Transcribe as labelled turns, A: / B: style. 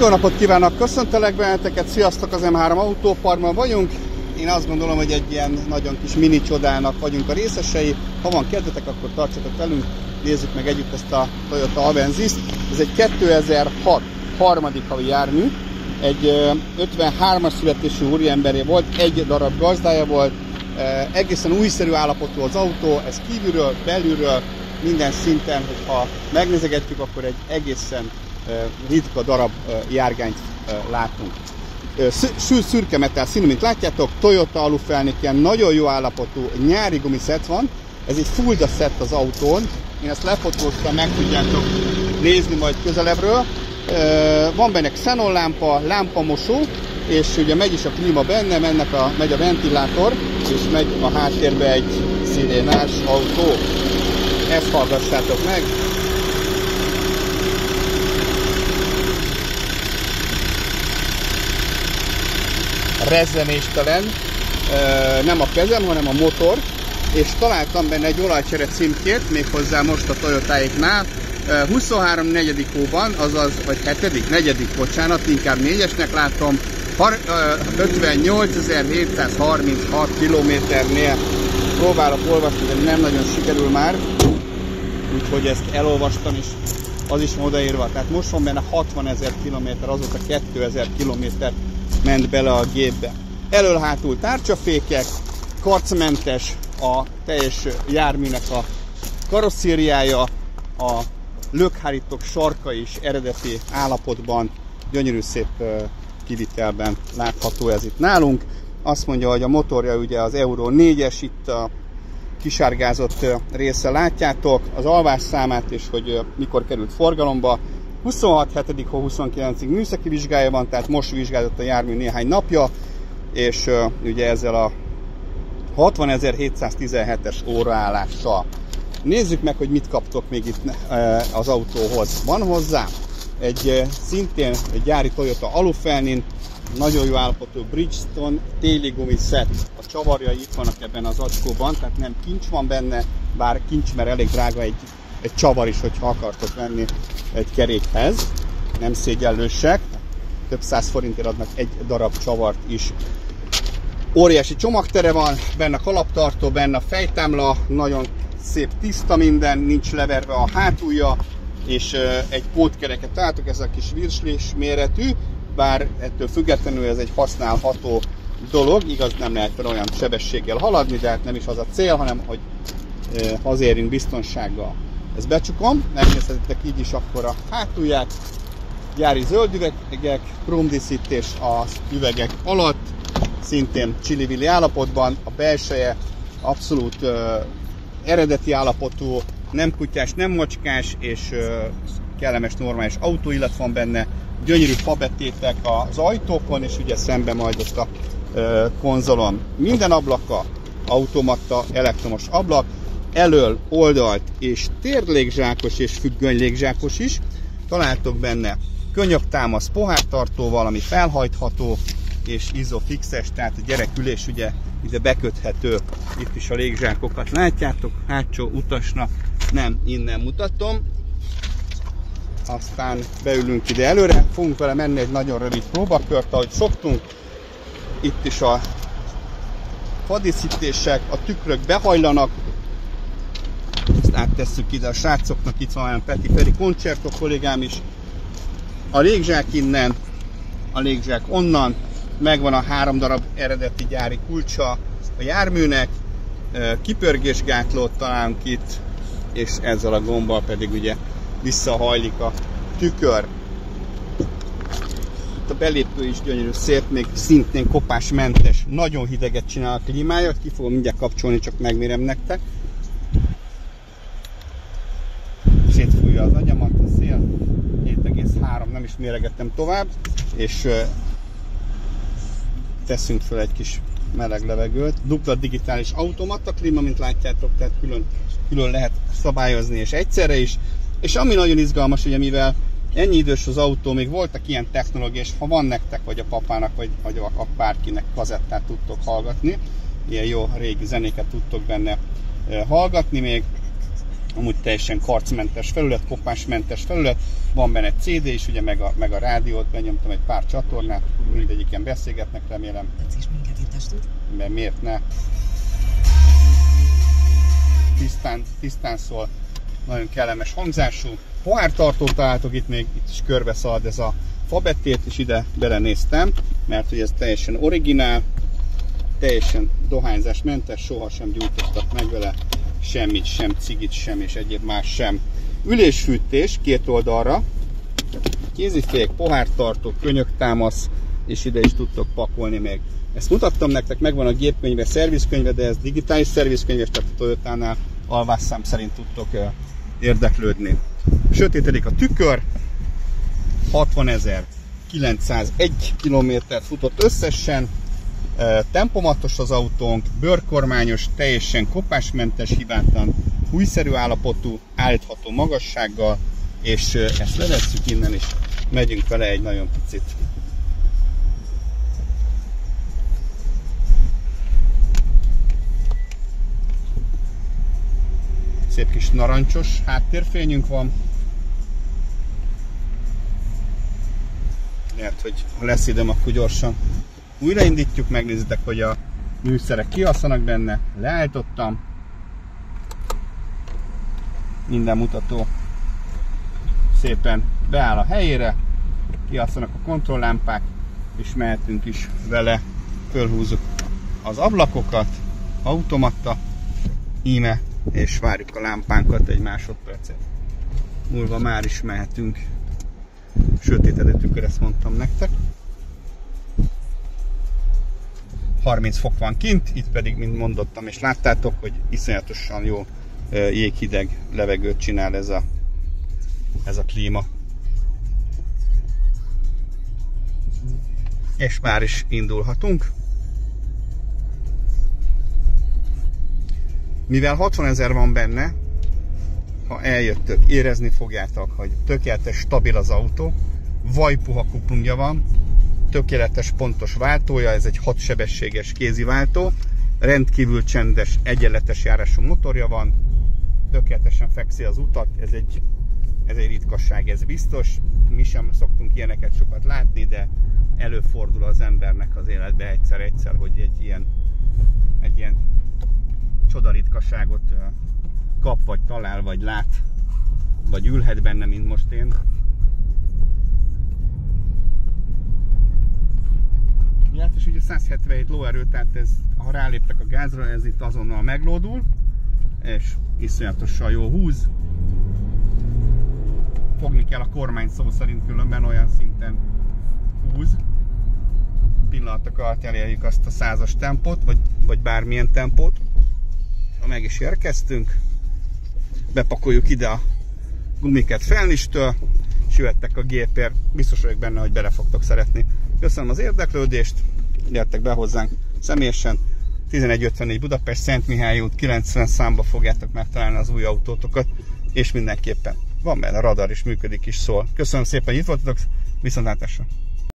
A: Jó napot kívánok, köszöntelek benneteket, sziasztok az M3 autóparkban vagyunk. Én azt gondolom, hogy egy ilyen nagyon kis mini csodának vagyunk a részesei. Ha van kedvetek, akkor tartsatok velünk, nézzük meg együtt ezt a Toyota Avensis. Ez egy 2006 harmadik havi jármű, egy 53-as születésű úriemberé volt, egy darab gazdája volt, egészen újszerű állapotú az autó, ez kívülről, belülről, minden szinten, hogyha megnézegetjük, akkor egy egészen ritka darab járgányt látunk. Sül szürke metál színű, mint látjátok, Toyota alufelnéken nagyon jó állapotú nyári gumiszett van, ez egy full set az autón, én ezt lefotóztam, meg tudjátok nézni majd közelebbről. Van benne xenonlámpa, lámpamosó, és ugye megy is a klíma benne, mennek a, megy a ventilátor, és megy a háttérbe egy szirénás autó. Ezt hallgassátok meg. Rezzenéstelen, nem a kezem, hanem a motor, és találtam benne egy olajcsere címkét, méghozzá most a Toyotáiknál, 23 negyedik hóban, azaz, vagy hetedik, negyedik, bocsánat, inkább négyesnek látom, 58.736 kilométernél. Próbálok olvasni, de nem nagyon sikerül már, úgyhogy ezt elolvastam is, az is odaírva. Tehát most van benne 60 ezer kilométer, azóta 2000 kilométer ment bele a gépbe. Elől-hátul tárcsafékek, karcmentes a teljes járműnek a karosszériája, a lökhárítók sarka is eredeti állapotban, gyönyörű szép kivitelben látható ez itt nálunk. Azt mondja, hogy a motorja ugye az Euro 4-es, itt a kisárgázott része látjátok, az alvás számát és hogy mikor került forgalomba. 26 7 hó 29-ig műszaki vizsgája van, tehát most vizsgázott a jármű néhány napja, és uh, ugye ezzel a 60.717-es óraállással. Nézzük meg, hogy mit kaptok még itt az autóhoz. Van hozzá egy uh, szintén egy gyári Toyota alufelnin, nagyon jó állapotú Bridgestone téli set. A csavarjai itt vannak ebben az acskóban, tehát nem kincs van benne, bár kincs, mert elég drága egy, egy csavar is, hogyha akartok venni egy kerékhez. Nem szégyellősek, több száz forintért adnak egy darab csavart is. Óriási csomagtere van, benne kalaptartó, benne fejtámla, nagyon szép tiszta minden, nincs leverve a hátulja, és egy pótkereket találtok, ez a kis virslis méretű, bár ettől függetlenül ez egy használható dolog, igaz nem lehet olyan sebességgel haladni, de hát nem is az a cél, hanem hogy hazérünk biztonsággal. Ezt becsukom, megnézhetitek így is akkor a hátulját, gyári zöld üvegek, krumdíszítés az üvegek alatt, szintén csili állapotban, a belseje abszolút uh, eredeti állapotú, nem kutyás, nem macskás, és uh, kellemes, normális autóillat van benne, gyönyörű fabetétek az ajtókon, és ugye szembe majd ott a uh, konzolon. Minden ablaka automata, elektromos ablak, elől, oldalt és térdlégzsákos és függönylégzsákos is. Találtok benne könyöktámasz pohártartó, valami felhajtható, és izofixes, tehát a gyerekülés ugye ide beköthető. Itt is a légzsákokat látjátok, hátsó utasnak nem innen mutatom. Aztán beülünk ide előre, fogunk vele menni egy nagyon rövid próbakört, ahogy szoktunk. Itt is a fadíszítések, a tükrök behajlanak, ezt áttesszük ide a srácoknak, itt van olyan Peti Feri Concerto kollégám is. A légzsák innen, a légzsák onnan, megvan a három darab eredeti gyári kulcsa a járműnek, kipörgésgátlót találunk itt, és ezzel a gombbal pedig ugye visszahajlik a tükör. Itt a belépő is gyönyörű szép, még szintén kopásmentes, nagyon hideget csinál a klímája, ki fogom mindjárt kapcsolni, csak megmérem nektek. Nem is méregettem tovább, és teszünk fel egy kis meleg levegőt. Dupla digitális automata klíma, mint látjátok, tehát külön, külön lehet szabályozni és egyszerre is. És ami nagyon izgalmas, ugye mivel ennyi idős az autó, még voltak ilyen technológia, és ha van nektek, vagy a papának, vagy, vagy a bárkinek kazettát tudtok hallgatni, ilyen jó régi zenéket tudtok benne hallgatni még. Amúgy teljesen karcmentes felület, kopásmentes felület, van benne CD is, ugye meg a, meg a rádiót, benyomtam egy pár csatornát, mindegyiken beszélgetnek, remélem.
B: És minket itt.
A: Mert miért ne? Tisztán, tisztán szól, nagyon kellemes hangzású. Pohártartót találtok itt még, itt is körbe szalad ez a fabettét, és ide belenéztem, mert hogy ez teljesen originál, teljesen dohányzásmentes, sohasem gyújtottak meg vele semmit, sem cigit, sem és egyéb más sem. Ülésfűtés két oldalra, kézifék, pohártartó, könyöktámasz, és ide is tudtok pakolni még. Ezt mutattam nektek, megvan a gépkönyve, szervizkönyve, de ez digitális szervizkönyves, tehát a Toyota-nál alvásszám szerint tudtok érdeklődni. Sötétedik a tükör, 60.901 kilométert futott összesen, tempomatos az autónk, bőrkormányos, teljesen kopásmentes, hibátlan, újszerű állapotú, állítható magassággal, és ezt levesszük innen, és megyünk vele egy nagyon picit. Szép kis narancsos háttérfényünk van. Lehet, hogy ha lesz időm, akkor gyorsan újraindítjuk, megnézitek, hogy a műszerek kiasszanak benne, leállítottam, minden mutató szépen beáll a helyére, kiasszanak a kontrolllámpák, és mehetünk is vele, fölhúzzuk az ablakokat, automatta, íme, és várjuk a lámpánkat egy másodpercet. Múlva már is mehetünk. Sötétedő tükör, ezt mondtam nektek. 30 fok van kint, itt pedig, mint mondottam és láttátok, hogy iszonyatosan jó jéghideg levegőt csinál ez a, ez a klíma. És már is indulhatunk. Mivel 60 ezer van benne, ha eljöttök, érezni fogjátok, hogy tökéletes, stabil az autó, vajpuha kuplungja van, tökéletes pontos váltója, ez egy 6 sebességes kézi váltó, rendkívül csendes, egyenletes járású motorja van, tökéletesen fekszi az utat, ez egy, ez egy ritkaság, ez biztos. Mi sem szoktunk ilyeneket sokat látni, de előfordul az embernek az életbe egyszer-egyszer, hogy egy ilyen, egy ilyen csodaritkaságot kap, vagy talál, vagy lát, vagy ülhet benne, mint most én. Ja, és ugye 177 lóerő, tehát ez, ha ráléptek a gázra, ez itt azonnal meglódul, és iszonyatosan jó húz. Fogni kell a kormány szó szerint különben olyan szinten húz. Pillanatok alatt elérjük azt a százas tempót, vagy, vagy bármilyen tempót. Meg is érkeztünk, bepakoljuk ide a gumiket felnistől, és jöttek a gépért. Biztos vagyok benne, hogy bele fogtok szeretni. Köszönöm az érdeklődést, gyertek be hozzánk személyesen. 1154 Budapest, Szent Mihály út, 90 számba fogjátok megtalálni az új autótokat, és mindenképpen van benne radar is működik is szól. Köszönöm szépen, hogy itt voltatok, viszontlátásra!